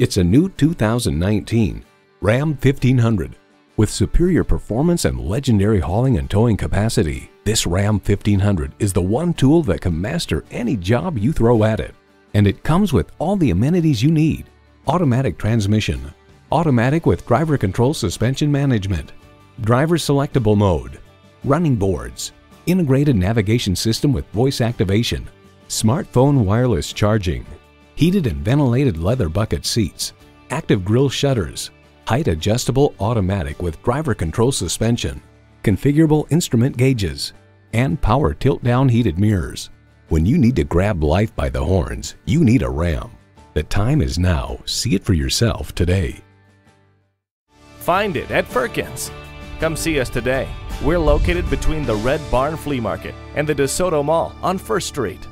It's a new 2019 Ram 1500. With superior performance and legendary hauling and towing capacity, this Ram 1500 is the one tool that can master any job you throw at it. And it comes with all the amenities you need. Automatic transmission, automatic with driver control suspension management, driver selectable mode, running boards, integrated navigation system with voice activation, smartphone wireless charging, heated and ventilated leather bucket seats, active grille shutters, height adjustable automatic with driver control suspension, configurable instrument gauges, and power tilt down heated mirrors. When you need to grab life by the horns, you need a Ram. The time is now. See it for yourself today. Find it at Firkins. Come see us today. We're located between the Red Barn Flea Market and the DeSoto Mall on 1st Street.